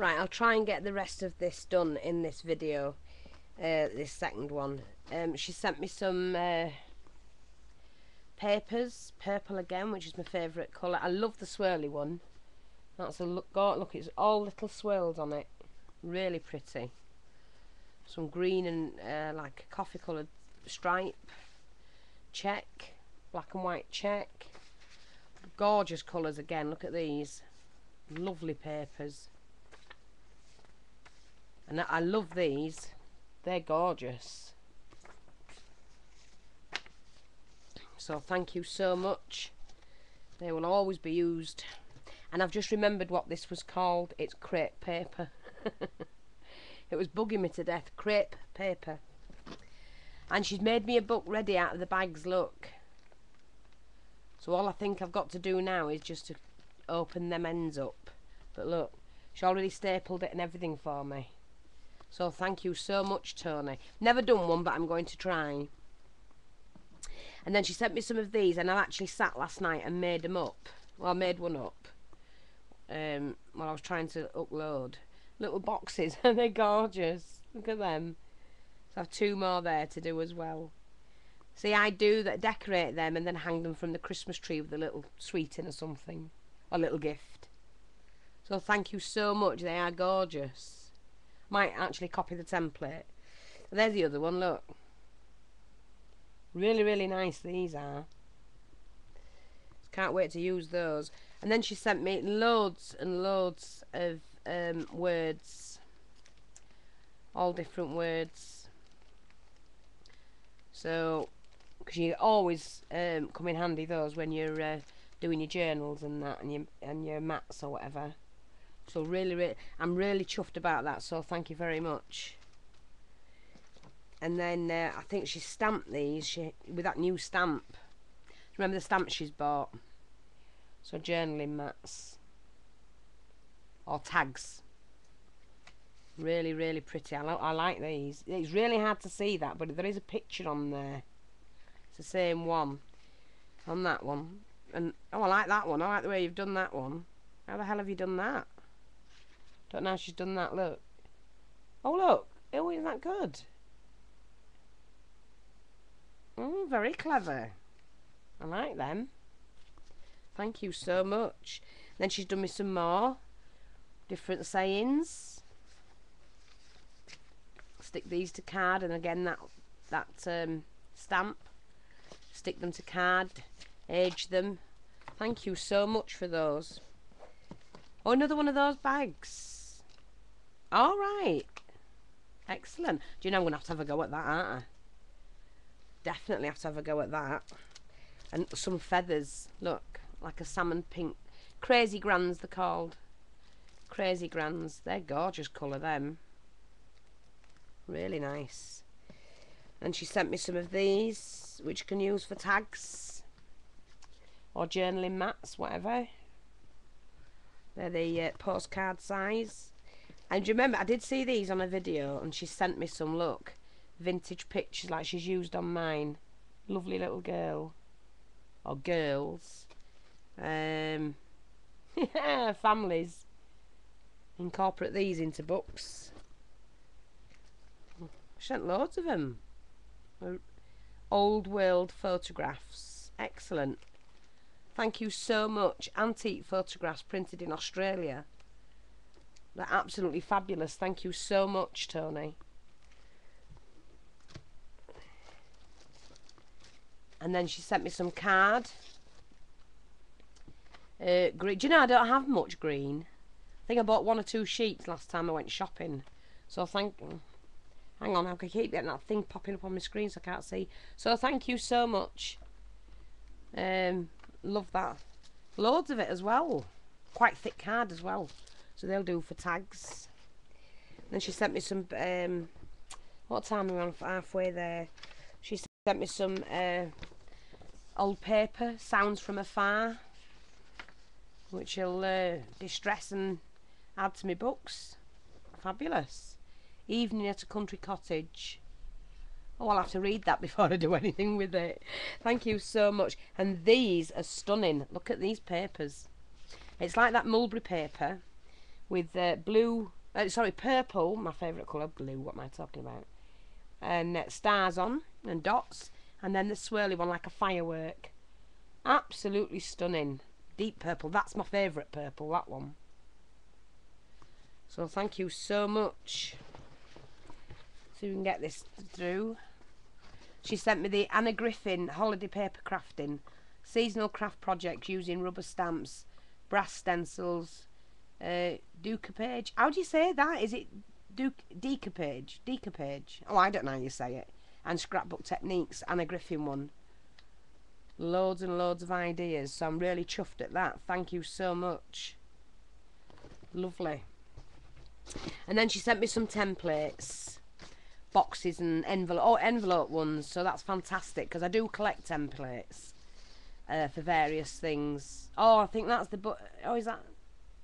Right, I'll try and get the rest of this done in this video, uh, this second one. Um, she sent me some uh, papers, purple again, which is my favourite colour. I love the swirly one. That's a look, oh, look, it's all little swirls on it. Really pretty. Some green and uh, like coffee coloured stripe, check, black and white check. Gorgeous colours again, look at these. Lovely papers. And I love these. They're gorgeous. So thank you so much. They will always be used. And I've just remembered what this was called. It's crepe paper. it was bugging me to death. Crepe paper. And she's made me a book ready out of the bags, look. So all I think I've got to do now is just to open them ends up. But look, she already stapled it and everything for me. So thank you so much, Tony. Never done one, but I'm going to try. And then she sent me some of these, and I actually sat last night and made them up. Well, I made one up um, while I was trying to upload. Little boxes, and they're gorgeous. Look at them. So I have two more there to do as well. See, I do that, decorate them and then hang them from the Christmas tree with a little sweet in or something, a little gift. So thank you so much. They are gorgeous. Might actually copy the template. There's the other one, look. Really, really nice these are. Can't wait to use those. And then she sent me loads and loads of um, words. All different words. So, because you always um, come in handy those when you're uh, doing your journals and that and your, and your maths or whatever. So really, really, I'm really chuffed about that. So thank you very much. And then uh, I think she stamped these she, with that new stamp. Remember the stamp she's bought? So journaling mats or tags. Really, really pretty. I, I like these. It's really hard to see that, but there is a picture on there. It's the same one on that one. And oh, I like that one. I like the way you've done that one. How the hell have you done that? Don't know how she's done that, look. Oh, look. Oh, isn't that good? Oh, very clever. I like them. Thank you so much. Then she's done me some more different sayings. Stick these to card, and again that that um, stamp. Stick them to card. Age them. Thank you so much for those. Oh, another one of those bags. All right. Excellent. Do you know I'm going to have to have a go at that, aren't I? Definitely have to have a go at that. And some feathers. Look, like a salmon pink. Crazy Grands, they're called. Crazy Grands. They're gorgeous colour, them. Really nice. And she sent me some of these, which you can use for tags. Or journaling mats, whatever. They're the uh, postcard size. And do you remember, I did see these on a video, and she sent me some, look, vintage pictures like she's used on mine. Lovely little girl. Or girls. Um, families. Incorporate these into books. She sent loads of them. Old world photographs. Excellent. Thank you so much. Antique photographs printed in Australia. They're absolutely fabulous. Thank you so much, Tony. And then she sent me some card. Uh, green. Do you know I don't have much green? I think I bought one or two sheets last time I went shopping. So thank. Hang on, I can keep getting that thing popping up on my screen so I can't see. So thank you so much. Um, love that. Loads of it as well. Quite thick card as well. So they'll do for tags. Then she sent me some, um, what time are we on? Halfway there. She sent me some uh, old paper, sounds from afar, which will uh, distress and add to my books. Fabulous. Evening at a country cottage. Oh, I'll have to read that before I do anything with it. Thank you so much. And these are stunning. Look at these papers. It's like that mulberry paper, with uh, blue, uh, sorry, purple, my favourite colour, blue, what am I talking about? And uh, stars on and dots, and then the swirly one like a firework. Absolutely stunning. Deep purple, that's my favourite purple, that one. So thank you so much. So we can get this through. She sent me the Anna Griffin holiday paper crafting, seasonal craft projects using rubber stamps, brass stencils, uh, decoupage. How do you say that? Is it duke, decoupage? Decoupage? Oh, I don't know how you say it. And scrapbook techniques, Anna Griffin one. Loads and loads of ideas, so I'm really chuffed at that. Thank you so much. Lovely. And then she sent me some templates boxes and envelope oh envelope ones so that's fantastic because I do collect templates uh, for various things oh I think that's the but oh is that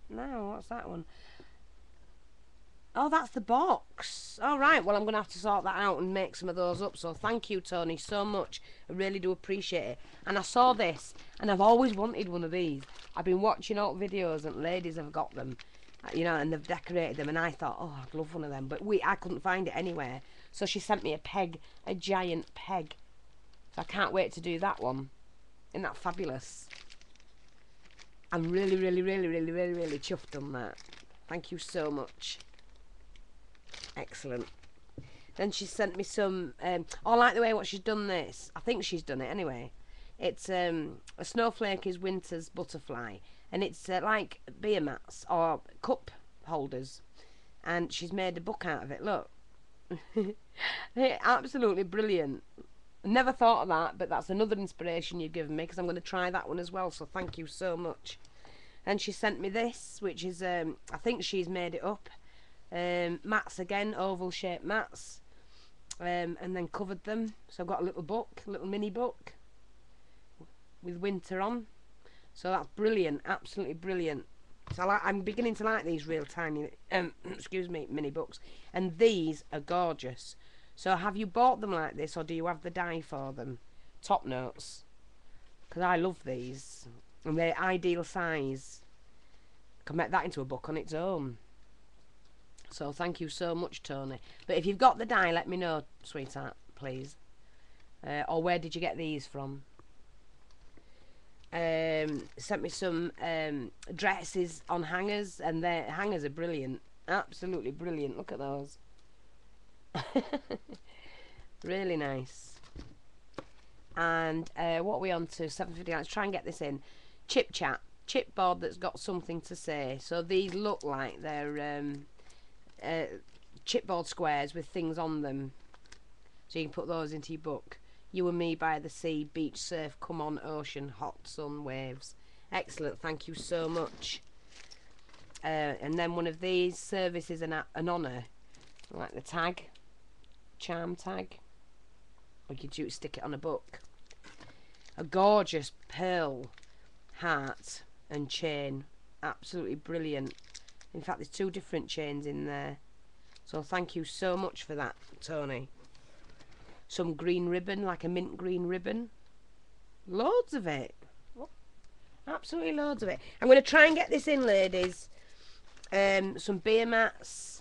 no what's that one? Oh that's the box. All right well I'm gonna have to sort that out and make some of those up so thank you Tony so much. I really do appreciate it. And I saw this and I've always wanted one of these. I've been watching all videos and ladies have got them uh, you know and they've decorated them and I thought oh I'd love one of them. But we I couldn't find it anywhere. So she sent me a peg, a giant peg. So I can't wait to do that one. Isn't that fabulous? I'm really, really, really, really, really, really chuffed on that. Thank you so much. Excellent. Then she sent me some. Um, oh, I like the way what she's done this. I think she's done it anyway. It's um, a snowflake is winter's butterfly, and it's uh, like beer mats or cup holders, and she's made a book out of it. Look, absolutely brilliant. Never thought of that, but that's another inspiration you've given me because I'm going to try that one as well. So thank you so much. And she sent me this, which is um, I think she's made it up. Um, mats again, oval shaped mats, um, and then covered them. So I've got a little book, a little mini book with winter on. So that's brilliant, absolutely brilliant. So I like, I'm beginning to like these real tiny, um, excuse me, mini books. And these are gorgeous. So have you bought them like this or do you have the die for them? Top notes. Because I love these. And they're ideal size. Can make that into a book on its own. So thank you so much, Tony. But if you've got the die, let me know, sweetheart, please. Uh, or where did you get these from? um, sent me some um, dresses on hangers, and their hangers are brilliant, absolutely brilliant. Look at those, really nice. And uh, what are we on to? Seven fifty. Let's try and get this in. Chip chat, chipboard that's got something to say. So these look like they're um, uh, chipboard squares with things on them. So you can put those into your book. You and me by the sea, beach surf, come on ocean, hot sun, waves. Excellent, thank you so much. Uh, and then one of these services an, an honour, like the tag, charm tag. Or you could stick it on a book. A gorgeous pearl heart and chain. Absolutely brilliant. In fact, there's two different chains in there. So thank you so much for that, Tony some green ribbon, like a mint green ribbon. Loads of it. Absolutely loads of it. I'm going to try and get this in, ladies. Um, some beer mats,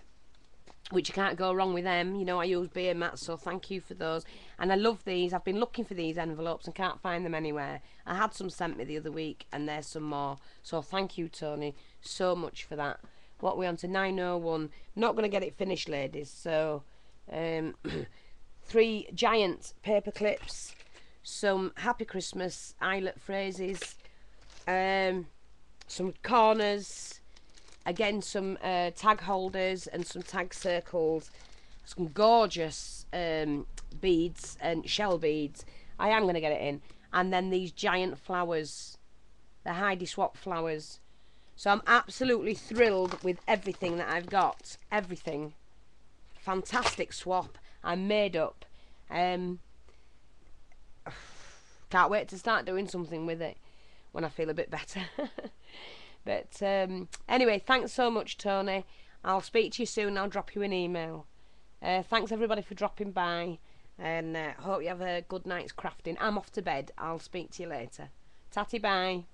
which you can't go wrong with them. You know, I use beer mats, so thank you for those. And I love these. I've been looking for these envelopes and can't find them anywhere. I had some sent me the other week, and there's some more. So thank you, Tony, so much for that. What we on to 901? Not going to get it finished, ladies. So, um, three giant paper clips, some Happy Christmas eyelet phrases, um, some corners, again some uh, tag holders and some tag circles, some gorgeous um, beads and shell beads. I am going to get it in. And then these giant flowers, the Heidi Swapp flowers. So I'm absolutely thrilled with everything that I've got. Everything. Fantastic swap. I'm made up. Um, can't wait to start doing something with it when I feel a bit better. but um, anyway, thanks so much, Tony. I'll speak to you soon. I'll drop you an email. Uh, thanks everybody for dropping by, and uh, hope you have a good night's crafting. I'm off to bed. I'll speak to you later. Tatty bye.